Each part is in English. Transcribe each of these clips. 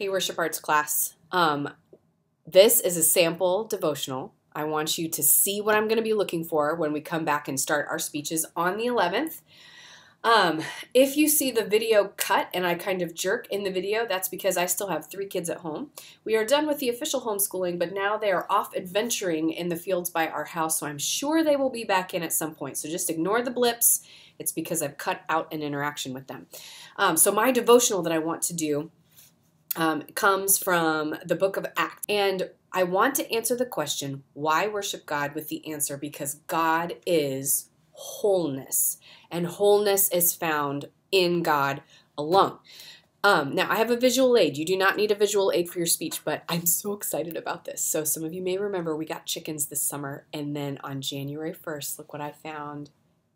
Hey, Worship Arts class. Um, this is a sample devotional. I want you to see what I'm going to be looking for when we come back and start our speeches on the 11th. Um, if you see the video cut and I kind of jerk in the video, that's because I still have three kids at home. We are done with the official homeschooling, but now they are off adventuring in the fields by our house, so I'm sure they will be back in at some point. So just ignore the blips. It's because I've cut out an interaction with them. Um, so my devotional that I want to do um, comes from the book of Acts. And I want to answer the question why worship God with the answer because God is wholeness, and wholeness is found in God alone. Um, now, I have a visual aid. You do not need a visual aid for your speech, but I'm so excited about this. So, some of you may remember we got chickens this summer, and then on January 1st, look what I found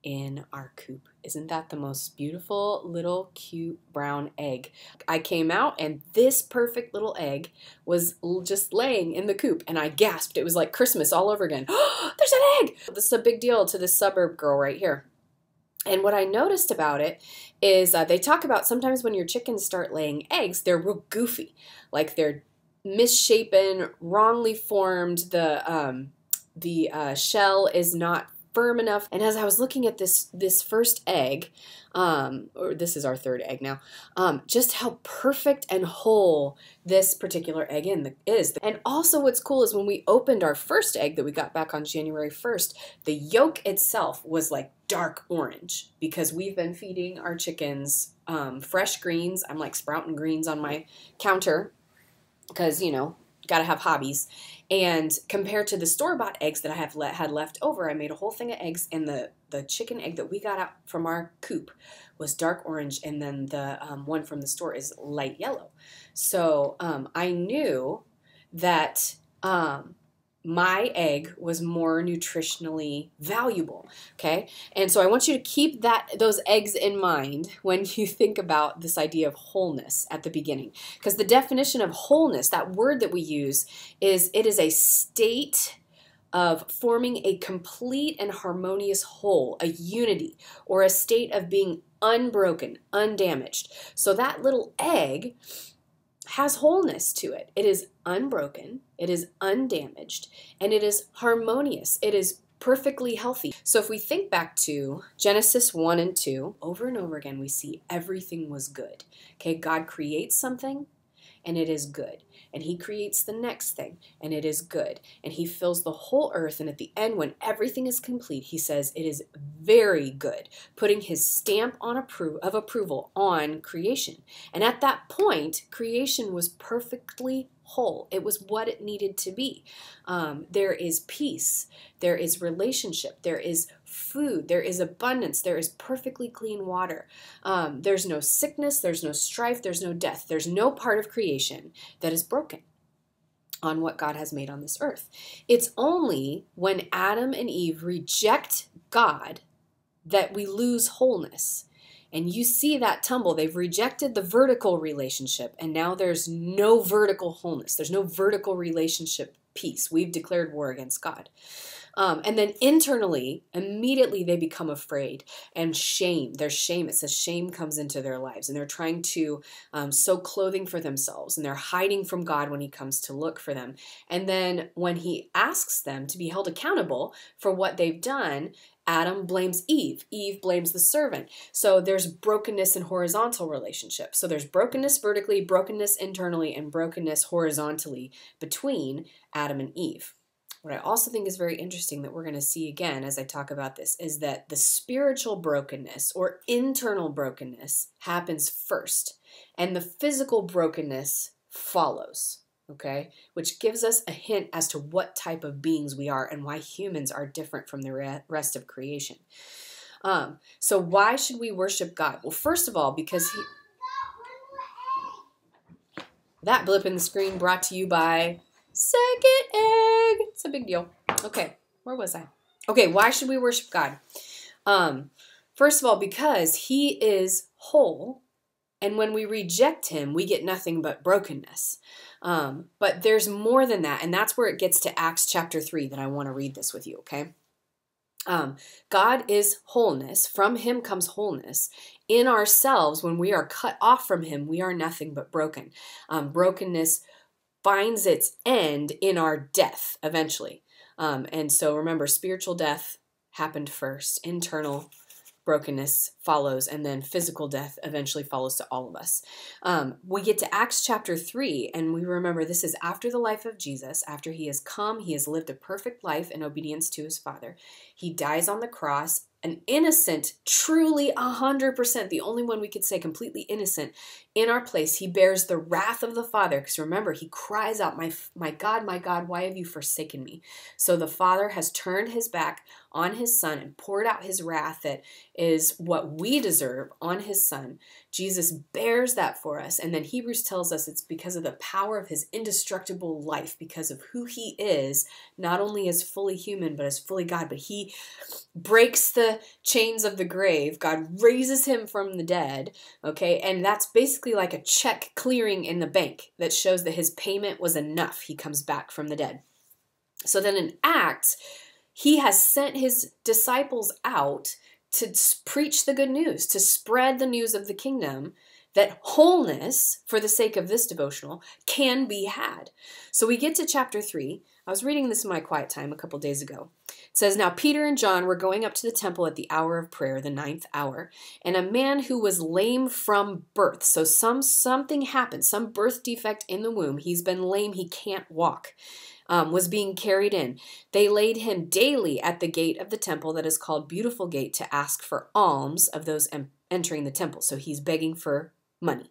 in our coop. Isn't that the most beautiful little cute brown egg? I came out and this perfect little egg was just laying in the coop and I gasped. It was like Christmas all over again. There's an egg! This is a big deal to this suburb girl right here. And what I noticed about it is uh, they talk about sometimes when your chickens start laying eggs, they're real goofy. Like they're misshapen, wrongly formed. The um, the uh, shell is not firm enough. And as I was looking at this this first egg, um, or this is our third egg now, um, just how perfect and whole this particular egg in the, is. And also what's cool is when we opened our first egg that we got back on January 1st, the yolk itself was like dark orange because we've been feeding our chickens um, fresh greens. I'm like sprouting greens on my counter because, you know, got to have hobbies. And compared to the store bought eggs that I have le- had left over, I made a whole thing of eggs, and the the chicken egg that we got out from our coop was dark orange, and then the um, one from the store is light yellow. So um, I knew that um, my egg was more nutritionally valuable okay? And so i want you to keep that those eggs in mind when you think about this idea of wholeness at the beginning. Because the definition of wholeness that word that we use is it is a state of forming a complete and harmonious whole a unity or a state of being unbroken undamaged. So that little egg has wholeness to it. It is unbroken, it is undamaged, and it is harmonious. It is perfectly healthy. So if we think back to Genesis 1 and 2, over and over again we see everything was good. Okay, God creates something and it is good. And he creates the next thing and it is good. And he fills the whole earth and at the end when everything is complete he says it is very good putting his stamp on appro- of approval on creation. And at that point creation was perfectly whole. It was what it needed to be. Um, there is peace, there is relationship, there is food, there is abundance, there is perfectly clean water. Um, there's no sickness, there's no strife, there's no death. There's no part of creation that is broken on what God has made on this earth. It's only when Adam and Eve reject God that we lose wholeness. And you see that tumble. They've rejected the vertical relationship, and now there's no vertical wholeness. There's no vertical relationship peace. We've declared war against God. Um, and then internally, immediately they become afraid and shame. There's shame. It says shame comes into their lives, and they're trying to um, sew clothing for themselves, and they're hiding from God when He comes to look for them. And then when He asks them to be held accountable for what they've done, Adam blames Eve. Eve blames the servant. So there's brokenness in horizontal relationships. So there's brokenness vertically, brokenness internally, and brokenness horizontally between Adam and Eve. What I also think is very interesting that we're going to see again as I talk about this is that the spiritual brokenness or internal brokenness happens first, and the physical brokenness follows. Okay, which gives us a hint as to what type of beings we are and why humans are different from the rest of creation. Um, so, why should we worship God? Well, first of all, because He. That blip in the screen brought to you by Second egg. It's a big deal. Okay, where was I? Okay, why should we worship God? Um, first of all, because He is whole, and when we reject Him, we get nothing but brokenness. Um, but there's more than that, and that's where it gets to Acts chapter 3 that I want to read this with you, okay? Um, God is wholeness. From Him comes wholeness. In ourselves, when we are cut off from Him, we are nothing but broken. Um, brokenness finds its end in our death eventually. Um, and so remember, spiritual death happened first, internal brokenness follows, and then physical death eventually follows to all of us. Um, we get to Acts chapter 3, and we remember this is after the life of Jesus, after he has come, he has lived a perfect life in obedience to his Father. He dies on the cross, an innocent, truly 100%, the only one we could say completely innocent, in our place. He bears the wrath of the Father. Because remember, he cries out, my, my God, my God, why have you forsaken me? So the Father has turned his back on his Son and poured out his wrath that is what we deserve on his Son. Jesus bears that for us. And then Hebrews tells us it's because of the power of his indestructible life, because of who he is, not only as fully human, but as fully God. But he breaks the chains of the grave. God raises him from the dead. Okay. And that's basically like a check clearing in the bank that shows that his payment was enough. He comes back from the dead. So then in Acts, he has sent his disciples out to preach the good news, to spread the news of the kingdom that wholeness, for the sake of this devotional, can be had. So we get to chapter 3. I was reading this in my quiet time a couple days ago. It says, Now Peter and John were going up to the temple at the hour of prayer, the ninth hour, and a man who was lame from birth, so some something happened, some birth defect in the womb, he's been lame, he can't walk um, was being carried in. They laid him daily at the gate of the temple that is called Beautiful Gate to ask for alms of those em- entering the temple. So he's begging for money.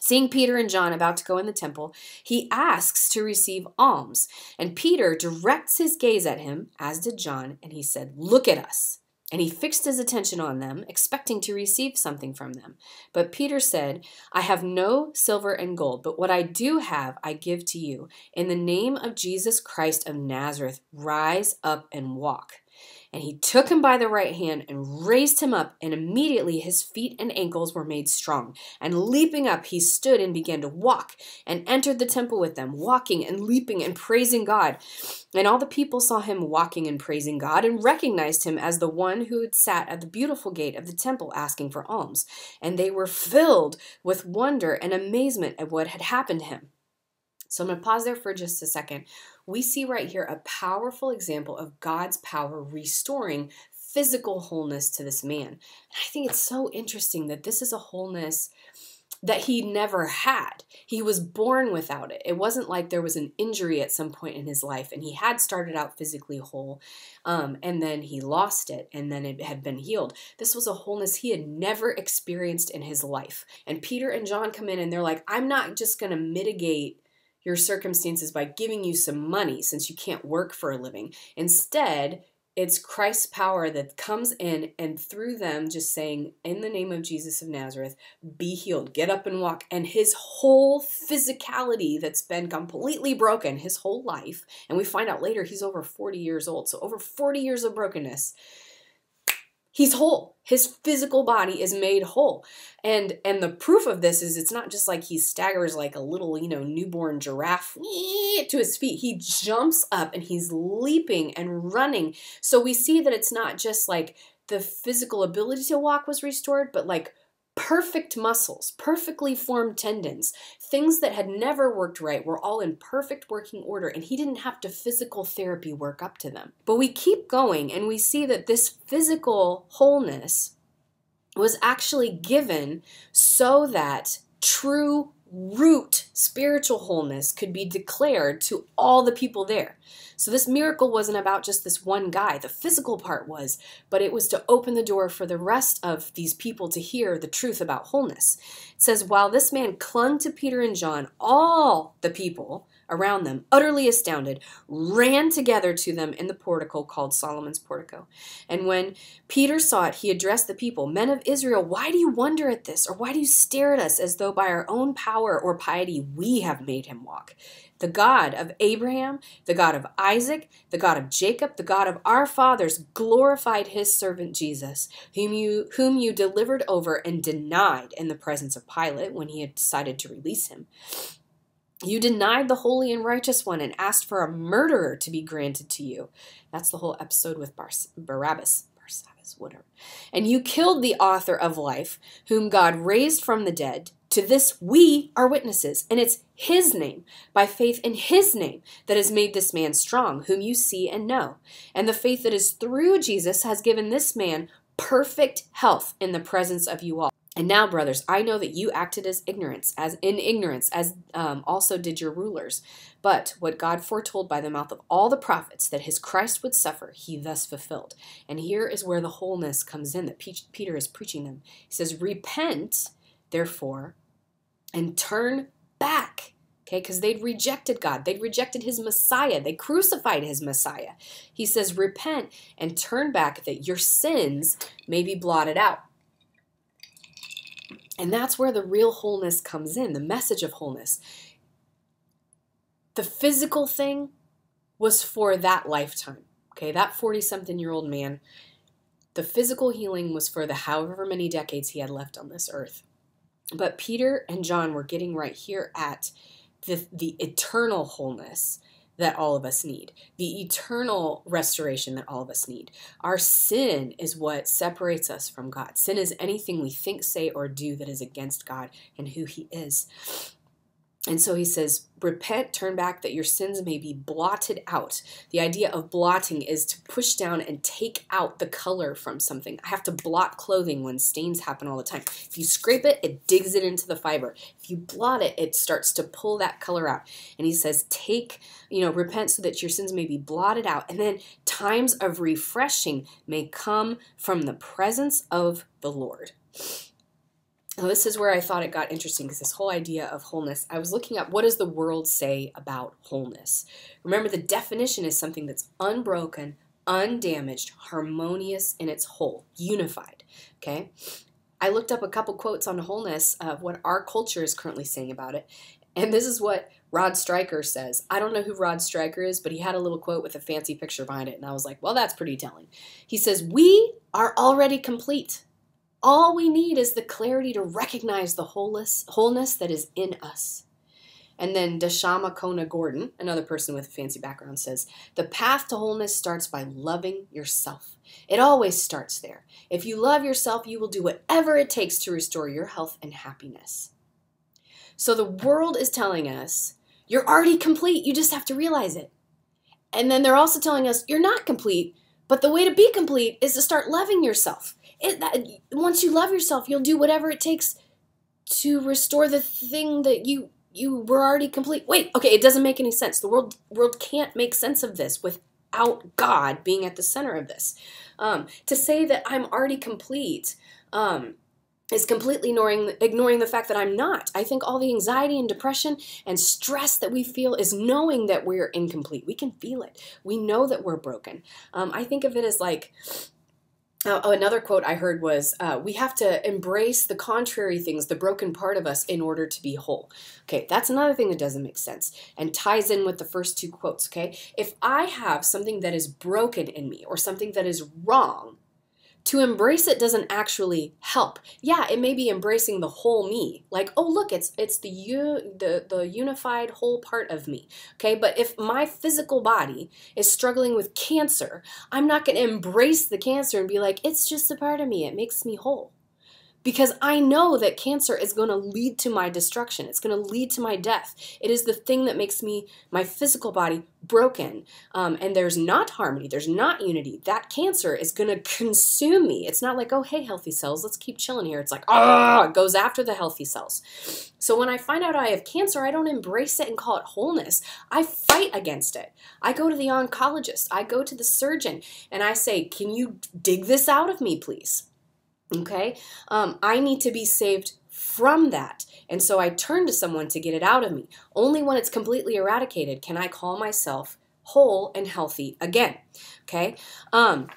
Seeing Peter and John about to go in the temple, he asks to receive alms. And Peter directs his gaze at him, as did John, and he said, Look at us. And he fixed his attention on them, expecting to receive something from them. But Peter said, I have no silver and gold, but what I do have I give to you. In the name of Jesus Christ of Nazareth, rise up and walk. And he took him by the right hand and raised him up, and immediately his feet and ankles were made strong. And leaping up, he stood and began to walk, and entered the temple with them, walking and leaping and praising God. And all the people saw him walking and praising God, and recognized him as the one who had sat at the beautiful gate of the temple asking for alms. And they were filled with wonder and amazement at what had happened to him. So I'm going to pause there for just a second we see right here a powerful example of God's power restoring physical wholeness to this man. And I think it's so interesting that this is a wholeness that he never had. He was born without it. It wasn't like there was an injury at some point in his life and he had started out physically whole um, and then he lost it and then it had been healed. This was a wholeness he had never experienced in his life. And Peter and John come in and they're like, I'm not just going to mitigate your circumstances by giving you some money since you can't work for a living. Instead, it's Christ's power that comes in and through them just saying, In the name of Jesus of Nazareth, be healed, get up and walk. And his whole physicality that's been completely broken his whole life, and we find out later he's over 40 years old, so over 40 years of brokenness he's whole. His physical body is made whole. And and the proof of this is it's not just like he staggers like a little you know newborn giraffe to his feet. He jumps up and he's leaping and running. So we see that it's not just like the physical ability to walk was restored but like perfect muscles, perfectly formed tendons, things that had never worked right were all in perfect working order, and he didn't have to physical therapy work up to them. But we keep going and we see that this physical wholeness was actually given so that true root spiritual wholeness could be declared to all the people there. So this miracle wasn't about just this one guy. The physical part was, but it was to open the door for the rest of these people to hear the truth about wholeness. It says, while this man clung to Peter and John, all the people around them, utterly astounded, ran together to them in the portico called Solomon's portico. And when Peter saw it, he addressed the people Men of Israel, why do you wonder at this? Or why do you stare at us as though by our own power or piety we have made him walk? The God of Abraham, the God of Isaac, the God of Jacob, the God of our fathers glorified his servant Jesus, whom you, whom you delivered over and denied in the presence of Pilate when he had decided to release him. You denied the holy and righteous one and asked for a murderer to be granted to you. That's the whole episode with Bar- Barabbas. Barabbas, whatever. And you killed the author of life, whom God raised from the dead. To this we are witnesses, and it's his name, by faith in his name, that has made this man strong, whom you see and know. And the faith that is through Jesus has given this man perfect health in the presence of you all. And now, brothers, I know that you acted as ignorance, as in ignorance, as um, also did your rulers. But what God foretold by the mouth of all the prophets that his Christ would suffer, he thus fulfilled. And here is where the wholeness comes in that Peter is preaching them. He says, Repent, therefore, and turn back. Okay, because they'd rejected God. They'd rejected his Messiah. They crucified his Messiah. He says, Repent and turn back that your sins may be blotted out. And that's where the real wholeness comes in, the message of wholeness. The physical thing was for that lifetime. Okay, that 40 something year old man, the physical healing was for the however many decades he had left on this earth. But Peter and John were getting right here at the, the eternal wholeness that all of us need, the eternal restoration that all of us need. Our sin is what separates us from God. Sin is anything we think, say, or do that is against God and who He is. And so he says, Repent, turn back that your sins may be blotted out. The idea of blotting is to push down and take out the color from something. I have to blot clothing when stains happen all the time. If you scrape it, it digs it into the fiber. If you blot it, it starts to pull that color out. And he says, Take, you know, repent so that your sins may be blotted out. And then times of refreshing may come from the presence of the Lord. Now, this is where I thought it got interesting because this whole idea of wholeness, I was looking up what does the world say about wholeness? Remember, the definition is something that's unbroken, undamaged, harmonious in its whole, unified. Okay? I looked up a couple quotes on wholeness of what our culture is currently saying about it. And this is what Rod Stryker says. I don't know who Rod Stryker is, but he had a little quote with a fancy picture behind it. And I was like, well, that's pretty telling. He says, We are already complete. All we need is the clarity to recognize the wholeness, wholeness that is in us. And then Dashama Konah Gordon, another person with a fancy background, says the path to wholeness starts by loving yourself. It always starts there. If you love yourself, you will do whatever it takes to restore your health and happiness. So the world is telling us you're already complete, you just have to realize it. And then they're also telling us you're not complete, but the way to be complete is to start loving yourself it, that, once you love yourself, you'll do whatever it takes to restore the thing that you you were already complete. Wait, okay, it doesn't make any sense. The world world can't make sense of this without God being at the center of this. Um, to say that I'm already complete um, is completely ignoring ignoring the fact that I'm not. I think all the anxiety and depression and stress that we feel is knowing that we're incomplete. We can feel it. We know that we're broken. Um, I think of it as like uh, oh, another quote I heard was, uh, We have to embrace the contrary things, the broken part of us, in order to be whole. Okay, that's another thing that doesn't make sense and ties in with the first two quotes. Okay, if I have something that is broken in me or something that is wrong, to embrace it doesn't actually help. Yeah, it may be embracing the whole me. Like, oh look, it's it's the you the the unified whole part of me. Okay? But if my physical body is struggling with cancer, I'm not going to embrace the cancer and be like, it's just a part of me. It makes me whole because I know that cancer is going to lead to my destruction. It's going to lead to my death. It is the thing that makes me, my physical body, broken. Um, and there's not harmony, there's not unity. That cancer is going to consume me. It's not like, oh, hey, healthy cells, let's keep chilling here. It's like, ah, it goes after the healthy cells. So when I find out I have cancer, I don't embrace it and call it wholeness. I fight against it. I go to the oncologist, I go to the surgeon, and I say, can you dig this out of me, please? Okay? Um, I need to be saved from that. And so I turn to someone to get it out of me. Only when it's completely eradicated can I call myself whole and healthy again. Okay? Um,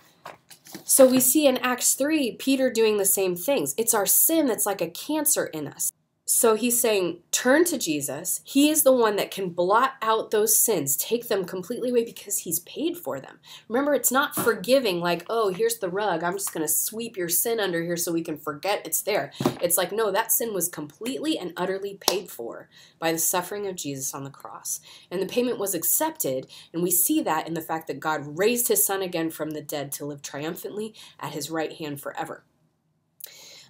so we see in Acts 3 Peter doing the same things. It's our sin that's like a cancer in us. So he's saying, turn to Jesus. He is the one that can blot out those sins, take them completely away because he's paid for them. Remember, it's not forgiving, like, oh, here's the rug. I'm just going to sweep your sin under here so we can forget it's there. It's like, no, that sin was completely and utterly paid for by the suffering of Jesus on the cross. And the payment was accepted. And we see that in the fact that God raised his son again from the dead to live triumphantly at his right hand forever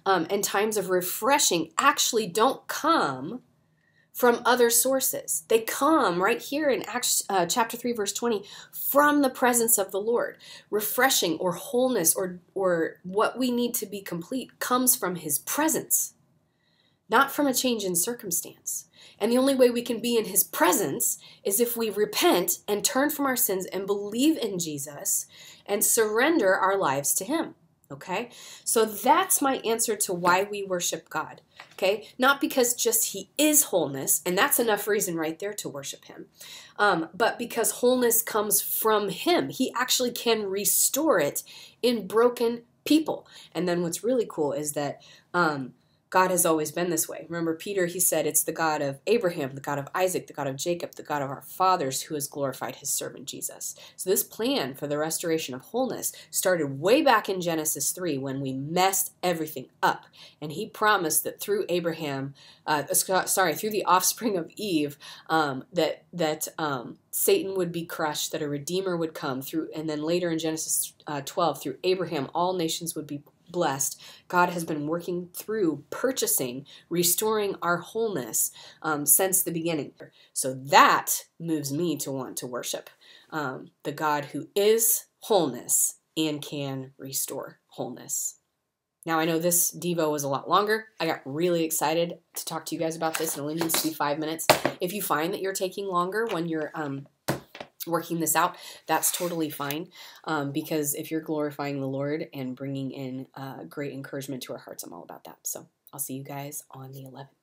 um, and times of refreshing actually don't come from other sources. They come right here in Acts uh, chapter 3 verse 20 from the presence of the Lord. Refreshing or wholeness or or what we need to be complete comes from his presence, not from a change in circumstance. And the only way we can be in his presence is if we repent and turn from our sins and believe in Jesus and surrender our lives to him. Okay, so that's my answer to why we worship God. Okay, not because just He is wholeness, and that's enough reason right there to worship Him, um, but because wholeness comes from Him. He actually can restore it in broken people. And then what's really cool is that um, God has always been this way. Remember, Peter, he said, It's the God of Abraham, the God of Isaac, the God of Jacob, the God of our fathers who has glorified his servant Jesus. So, this plan for the restoration of wholeness started way back in Genesis 3 when we messed everything up. And he promised that through Abraham, uh, sorry, through the offspring of Eve, um, that, that um, Satan would be crushed, that a redeemer would come through, and then later in Genesis uh, 12, through Abraham, all nations would be blessed, God has been working through purchasing, restoring our wholeness um, since the beginning. So that moves me to want to worship um, the God who is wholeness and can restore wholeness. Now, I know this Devo was a lot longer. I got really excited to talk to you guys about this. It only needs to be five minutes. If you find that you're taking longer when you're um, working this out, that's totally fine. Um, because if you're glorifying the Lord and bringing in uh, great encouragement to our hearts, I'm all about that. So I'll see you guys on the 11th.